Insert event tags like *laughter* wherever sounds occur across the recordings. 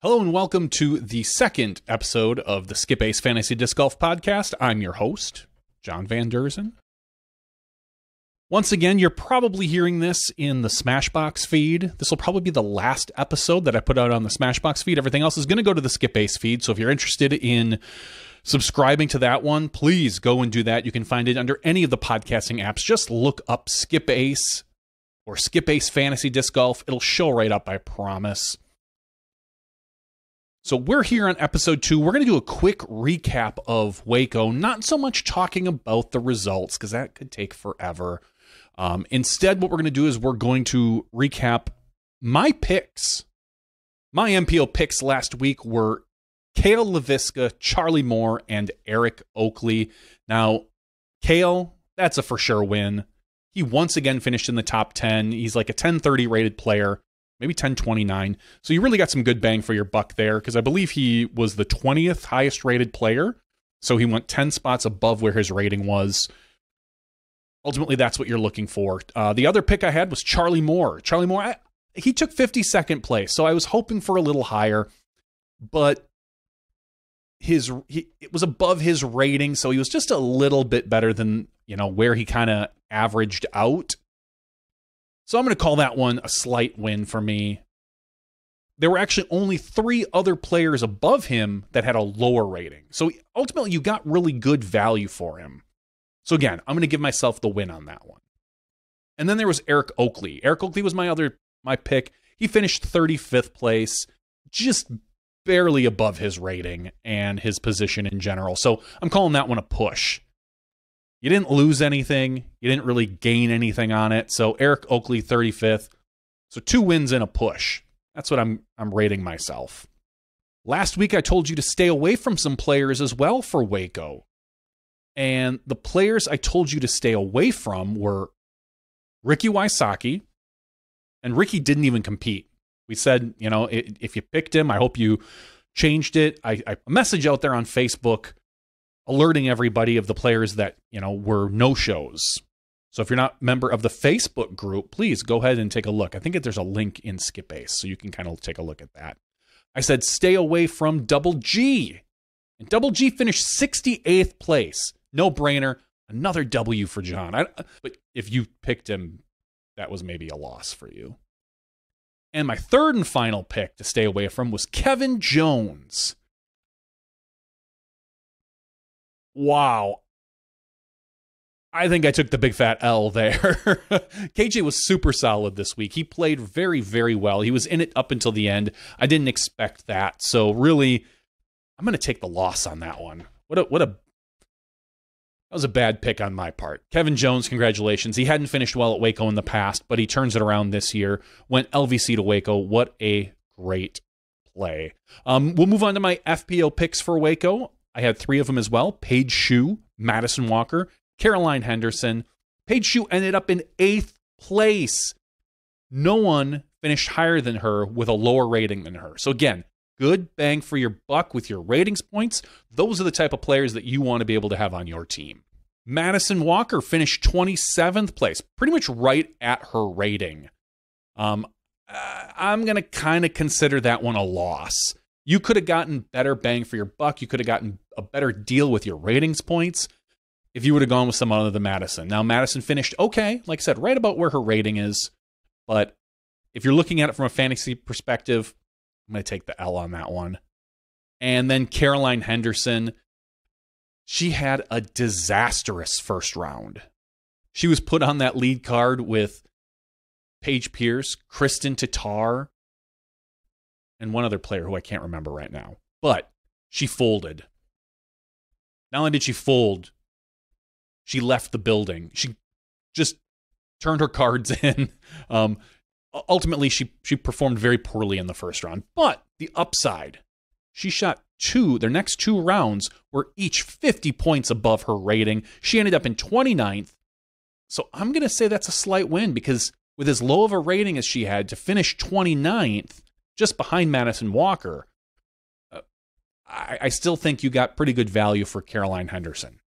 Hello and welcome to the second episode of the SkipAce Fantasy Disc Golf Podcast. I'm your host, John Van Derzen. Once again, you're probably hearing this in the Smashbox feed. This will probably be the last episode that I put out on the Smashbox feed. Everything else is going to go to the SkipAce feed. So if you're interested in subscribing to that one, please go and do that. You can find it under any of the podcasting apps. Just look up SkipAce or SkipAce Fantasy Disc Golf. It'll show right up, I promise. So we're here on episode two. We're going to do a quick recap of Waco, not so much talking about the results because that could take forever. Um, instead, what we're going to do is we're going to recap my picks. My MPO picks last week were Cale Leiviska, Charlie Moore, and Eric Oakley. Now, Cale, that's a for sure win. He once again finished in the top 10. He's like a 1030 rated player maybe 1029. So you really got some good bang for your buck there because I believe he was the 20th highest rated player. So he went 10 spots above where his rating was. Ultimately, that's what you're looking for. Uh, the other pick I had was Charlie Moore. Charlie Moore, I, he took 52nd place. So I was hoping for a little higher, but his he, it was above his rating. So he was just a little bit better than, you know, where he kind of averaged out. So I'm going to call that one a slight win for me. There were actually only three other players above him that had a lower rating. So ultimately, you got really good value for him. So again, I'm going to give myself the win on that one. And then there was Eric Oakley. Eric Oakley was my other my pick. He finished 35th place, just barely above his rating and his position in general. So I'm calling that one a push. You didn't lose anything. You didn't really gain anything on it. So Eric Oakley 35th. So two wins and a push. That's what I'm I'm rating myself. Last week I told you to stay away from some players as well for Waco. And the players I told you to stay away from were Ricky Wysocki, and Ricky didn't even compete. We said, you know, if you picked him, I hope you changed it. I, I message out there on Facebook alerting everybody of the players that, you know, were no shows. So if you're not a member of the Facebook group, please go ahead and take a look. I think there's a link in SkipAce, so you can kind of take a look at that. I said stay away from Double G. And Double G finished 68th place. No brainer. Another W for John. I, but if you picked him, that was maybe a loss for you. And my third and final pick to stay away from was Kevin Jones. Wow. I think I took the big fat L there. *laughs* KJ was super solid this week. He played very, very well. He was in it up until the end. I didn't expect that. So really, I'm going to take the loss on that one. What a what a that was a bad pick on my part. Kevin Jones, congratulations. He hadn't finished well at Waco in the past, but he turns it around this year. Went LVC to Waco. What a great play. Um, we'll move on to my FPO picks for Waco. I had three of them as well Paige Shue, Madison Walker, Caroline Henderson. Paige Shue ended up in eighth place. No one finished higher than her with a lower rating than her. So, again, good bang for your buck with your ratings points. Those are the type of players that you want to be able to have on your team. Madison Walker finished 27th place, pretty much right at her rating. Um, I'm going to kind of consider that one a loss. You could have gotten better bang for your buck. You could have gotten a better deal with your ratings points if you would have gone with someone other than Madison. Now, Madison finished okay, like I said, right about where her rating is. But if you're looking at it from a fantasy perspective, I'm going to take the L on that one. And then Caroline Henderson, she had a disastrous first round. She was put on that lead card with Paige Pierce, Kristin Tattar, and one other player who I can't remember right now. But she folded. Not only did she fold, she left the building. She just turned her cards *laughs* in. Um, ultimately, she she performed very poorly in the first round. But the upside, she shot two. Their next two rounds were each 50 points above her rating. She ended up in 29th. So I'm going to say that's a slight win because with as low of a rating as she had to finish 29th, just behind Madison Walker, uh, I, I still think you got pretty good value for Caroline Henderson.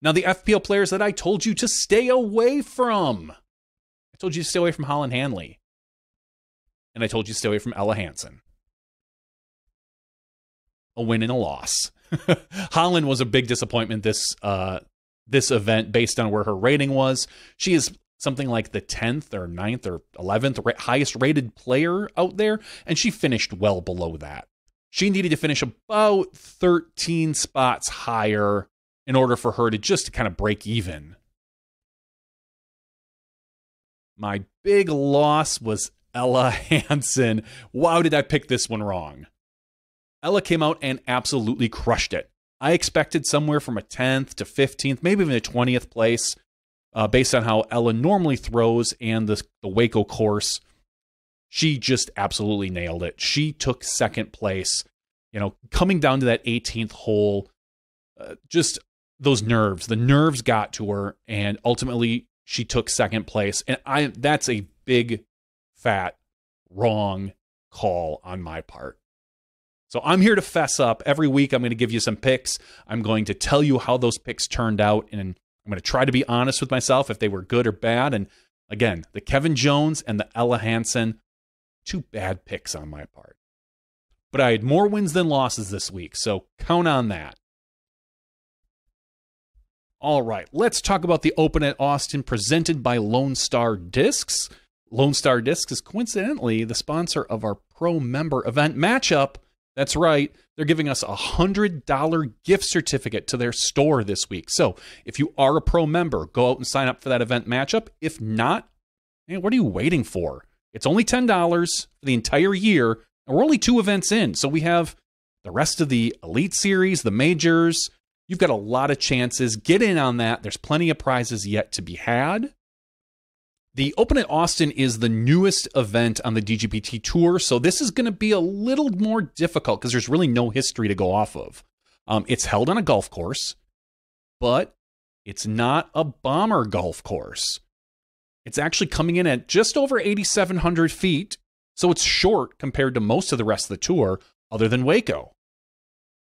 Now, the FPO players that I told you to stay away from. I told you to stay away from Holyn Handley, And I told you to stay away from Ella Hansen. a win and a loss. *laughs* Holland was a big disappointment this uh, this event based on where her rating was. She is something like the 10th or 9th or 11th highest rated player out there, and she finished well below that. She needed to finish about 13 spots higher in order for her to just kind of break even. My big loss was Ella *laughs* Hansen. Wow, did I pick this one wrong? Ella came out and absolutely crushed it. I expected somewhere from a 10th to 15th, maybe even a 20th place, uh, based on how Ella normally throws and the, the Waco course. She just absolutely nailed it. She took second place. You know, coming down to that 18th hole, uh, just those nerves, the nerves got to her, and ultimately she took second place. And I that's a big, fat, wrong call on my part. So I'm here to fess up. Every week, I'm going to give you some picks. I'm going to tell you how those picks turned out, and I'm going to try to be honest with myself if they were good or bad. And again, the Kevin Jones and the Ella Hansen, two bad picks on my part. But I had more wins than losses this week, so count on that. All right, let's talk about the Open at Austin presented by Lone Star Discs. Lone Star Discs is coincidentally the sponsor of our pro member event matchup that's right. They're giving us a $100 gift certificate to their store this week. So if you are a pro member, go out and sign up for that event matchup. If not, man, what are you waiting for? It's only $10 for the entire year, and we're only two events in. So we have the rest of the Elite Series, the majors. You've got a lot of chances. Get in on that. There's plenty of prizes yet to be had. The Open at Austin is the newest event on the DGPT Tour, so this is going to be a little more difficult because there's really no history to go off of. Um, it's held on a golf course, but it's not a bomber golf course. It's actually coming in at just over 8,700 feet, so it's short compared to most of the rest of the tour, other than Waco.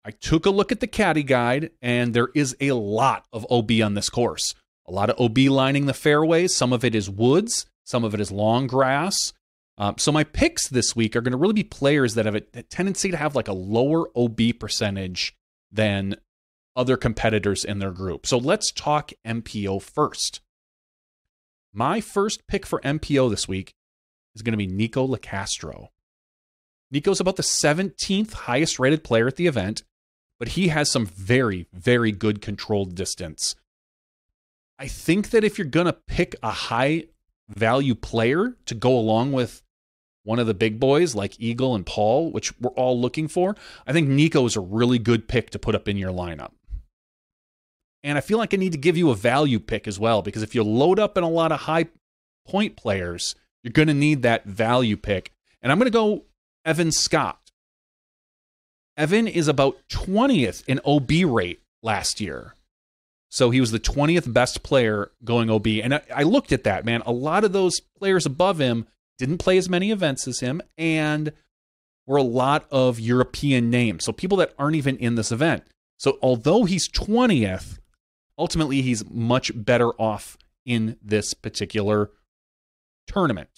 I took a look at the caddy guide, and there is a lot of OB on this course. A lot of OB lining the fairways. Some of it is woods, some of it is long grass. Um, so my picks this week are going to really be players that have a, a tendency to have like a lower OB percentage than other competitors in their group. So let's talk MPO first. My first pick for MPO this week is going to be Nikko Locastro. Nikko's about the 17th highest rated player at the event, but he has some very, very good controlled distance. I think that if you're going to pick a high value player to go along with one of the big boys like Eagle and Paul, which we're all looking for, I think Nikko is a really good pick to put up in your lineup. And I feel like I need to give you a value pick as well, because if you load up in a lot of high point players, you're going to need that value pick. And I'm going to go Evan Scott. Evan is about 20th in OB rate last year. So he was the 20th best player going OB. And I, I, looked at that, man. A lot of those players above him didn't play as many events as him and were a lot of European names. So people that aren't even in this event. So although he's 20th, ultimately he's much better off in this particular tournament.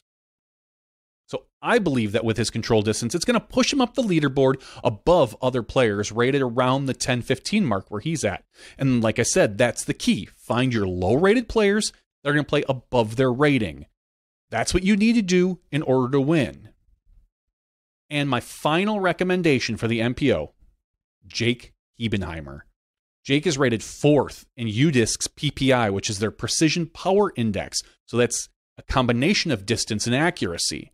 I believe that with his control distance, it's going to push him up the leaderboard above other players rated around the 10 15 mark where he's at. And like I said, that's the key. Find your low rated players that are going to play above their rating. That's what you need to do in order to win. And my final recommendation for the MPO Jake Hebenheimer. Jake is rated fourth in UDisc's PPI, which is their precision power index. So that's a combination of distance and accuracy.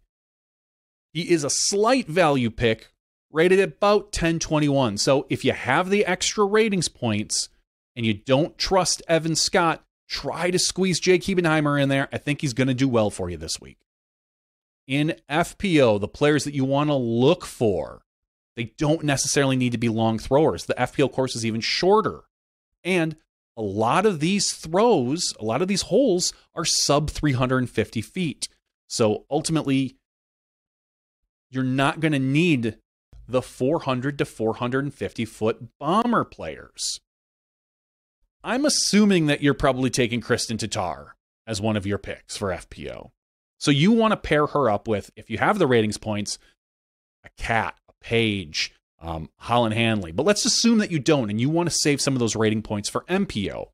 He is a slight value pick, rated at about 1021. So if you have the extra ratings points and you don't trust Evan Scott, try to squeeze Jake Hebenheimer in there. I think he's going to do well for you this week. In FPO, the players that you want to look for, they don't necessarily need to be long throwers. The FPO course is even shorter. And a lot of these throws, a lot of these holes are sub 350 feet. So ultimately, you're not going to need the 400 to 450 foot bomber players. I'm assuming that you're probably taking Kristin Tattar as one of your picks for FPO. So you want to pair her up with, if you have the ratings points, a Cat, a Paige, um, Holyn Handley. But let's assume that you don't and you want to save some of those rating points for MPO.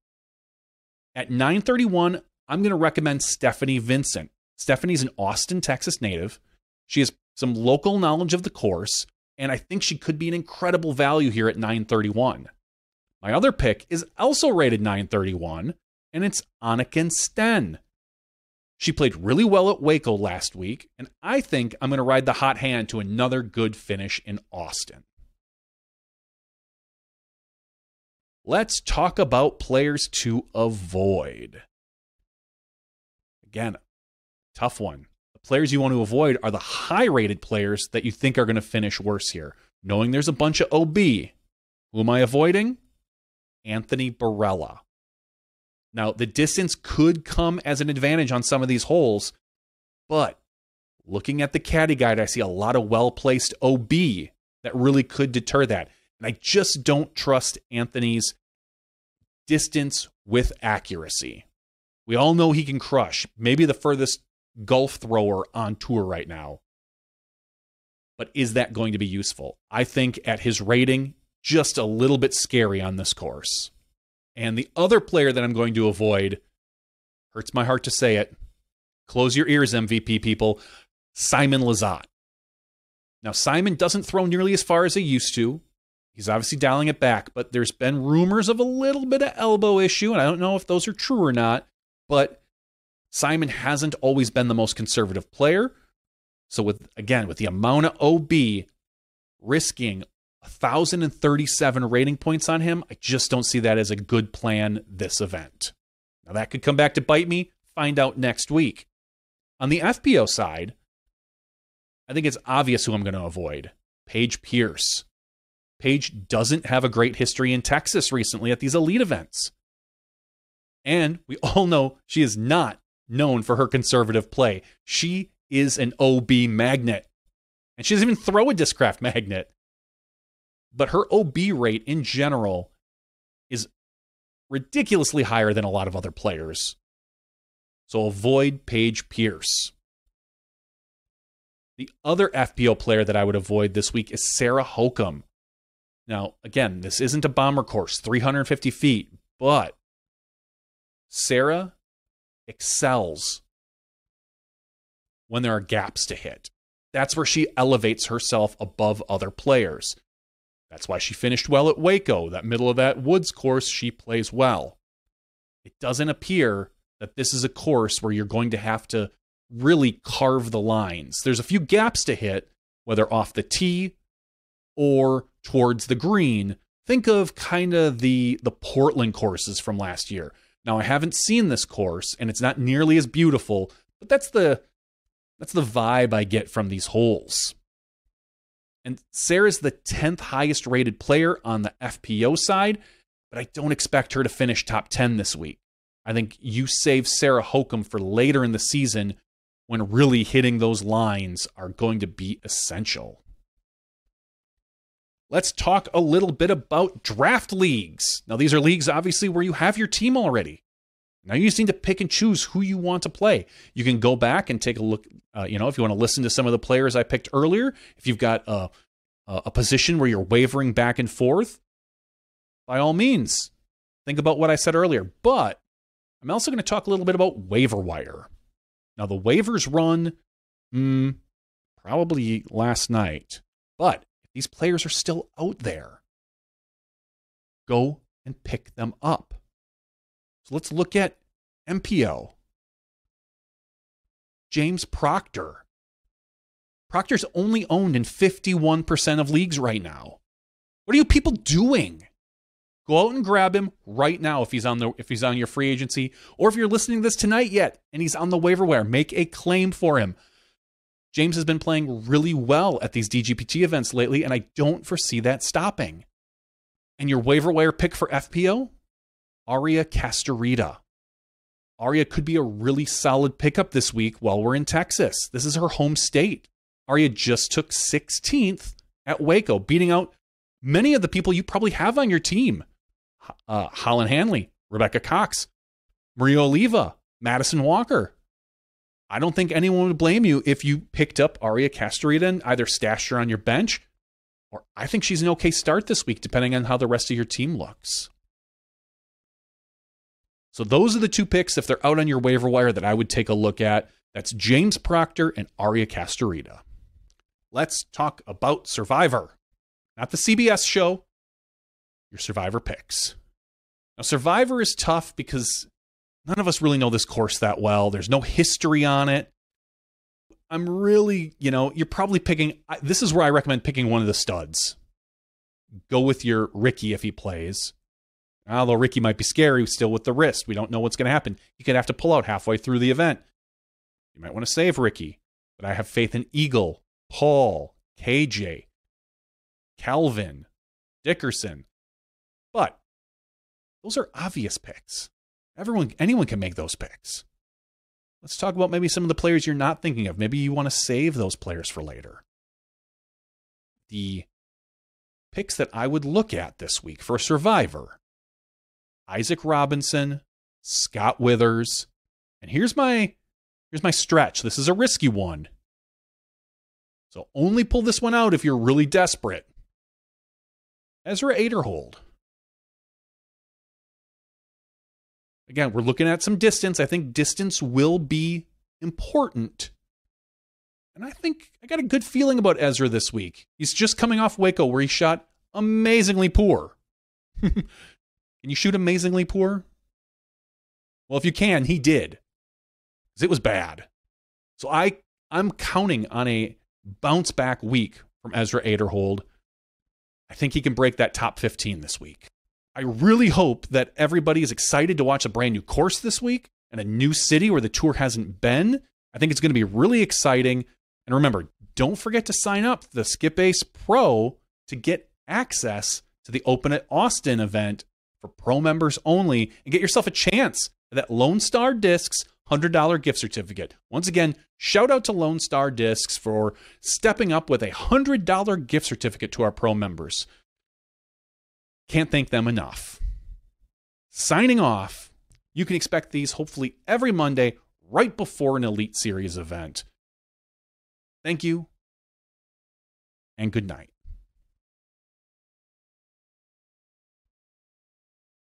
At 931, I'm going to recommend Stephanie Vincent. Stephanie's an Austin, Texas native. She has some local knowledge of the course, and I think she could be an incredible value here at 931. My other pick is also rated 931, and it's Anniken Steen. She played really well at Waco last week, and I think I'm going to ride the hot hand to another good finish in Austin. Let's talk about players to avoid. Again, tough one. Players you want to avoid are the high rated players that you think are going to finish worse here. Knowing there's a bunch of OB. Who am I avoiding? Anthony Barela. Now, the distance could come as an advantage on some of these holes, but looking at the caddy guide, I see a lot of well placed OB that really could deter that. And I just don't trust Anthony's distance with accuracy. We all know he can crush, maybe the furthest golf thrower on tour right now. But is that going to be useful? I think at his rating, just a little bit scary on this course. And the other player that I'm going to avoid, hurts my heart to say it, close your ears, MVP people, Simon Lizotte. Now, Simon doesn't throw nearly as far as he used to. He's obviously dialing it back, but there's been rumors of a little bit of elbow issue, and I don't know if those are true or not. But Simon hasn't always been the most conservative player. So with again, with the amount of OB risking 1037 rating points on him, I just don't see that as a good plan this event. Now that could come back to bite me, find out next week. On the FPO side, I think it's obvious who I'm going to avoid. Paige Pierce. Paige doesn't have a great history in Texas recently at these elite events. And we all know she is not known for her conservative play. She is an OB magnet. And she doesn't even throw a discraft magnet. But her OB rate in general is ridiculously higher than a lot of other players. So avoid Paige Pierce. The other FPO player that I would avoid this week is Sarah Hokom. Now, again, this isn't a bomber course, 350 feet, but Sarah excels when there are gaps to hit. That's where she elevates herself above other players. That's why she finished well at Waco. That middle of that woods course, she plays well. It doesn't appear that this is a course where you're going to have to really carve the lines. There's a few gaps to hit, whether off the tee or towards the green. Think of kind of the the Portland courses from last year. Now I haven't seen this course and it's not nearly as beautiful, but that's the that's the vibe I get from these holes. And Sarah's the 10th highest rated player on the FPO side, but I don't expect her to finish top 10 this week. I think you save Sarah Hokom for later in the season when really hitting those lines are going to be essential. Let's talk a little bit about draft leagues. Now, these are leagues obviously where you have your team already. Now you just need to pick and choose who you want to play. You can go back and take a look. Uh, you know, if you want to listen to some of the players I picked earlier, if you've got a, a position where you're wavering back and forth, by all means, think about what I said earlier. But I'm also going to talk a little bit about waiver wire. Now the waivers run, hmm, probably last night, but these players are still out there, go and pick them up. So let's look at MPO. James Proctor. Proctor's only owned in 51% of leagues right now. What are you people doing? Go out and grab him right now if he's on the if he's on your free agency or if you're listening to this tonight yet and he's on the waiver wire, make a claim for him. James has been playing really well at these DGPT events lately and I don't foresee that stopping. And your waiver wire pick for FPO? Aria Castruita. Aria could be a really solid pickup this week while we're in Texas. This is her home state. Aria just took 16th at Waco, beating out many of the people you probably have on your team. Uh, Holyn Handley, Rebecca Cox, Maria Oliva, Madison Walker. I don't think anyone would blame you if you picked up Aria Castruita and either stashed her on your bench or I think she's an okay start this week, depending on how the rest of your team looks. So those are the two picks, if they're out on your waiver wire, that I would take a look at. That's James Proctor and Aria Castruita. Let's talk about Survivor, not the CBS show, your Survivor picks. Now, Survivor is tough because none of us really know this course that well. There's no history on it. I'm really, you know, you're probably picking. This is where I recommend picking one of the studs. Go with your Ricky if he plays. Although Ricky might be scary still with the wrist. We don't know what's going to happen. He could have to pull out halfway through the event. You might want to save Ricky. But I have faith in Eagle, Paul, KJ, Calvin, Dickerson. But those are obvious picks. Everyone, anyone can make those picks. Let's talk about maybe some of the players you're not thinking of. Maybe you want to save those players for later. The picks that I would look at this week for a Survivor Isaac Robinson, Scott Withers, and here's my here's my stretch. This is a risky one. So only pull this one out if you're really desperate. Ezra Aderhold. Again, we're looking at some distance. I think distance will be important. And I think I got a good feeling about Ezra this week. He's just coming off Waco where he shot amazingly poor. *laughs* can you shoot amazingly poor? Well, if you can, he did. Because it was bad. So I I'm counting on a bounce back week from Ezra Aderhold. I think he can break that top 15 this week. I really hope that everybody is excited to watch a brand new course this week and a new city where the tour hasn't been. I think it's going to be really exciting. And remember, don't forget to sign up the SkipAce Pro to get access to the Open at Austin event for pro members only and get yourself a chance at that Lone Star Discs $100 gift certificate. Once again, shout out to Lone Star Discs for stepping up with a $100 gift certificate to our pro members. Can't thank them enough. Signing off, you can expect these hopefully every Monday right before an Elite Series event. Thank you and good night.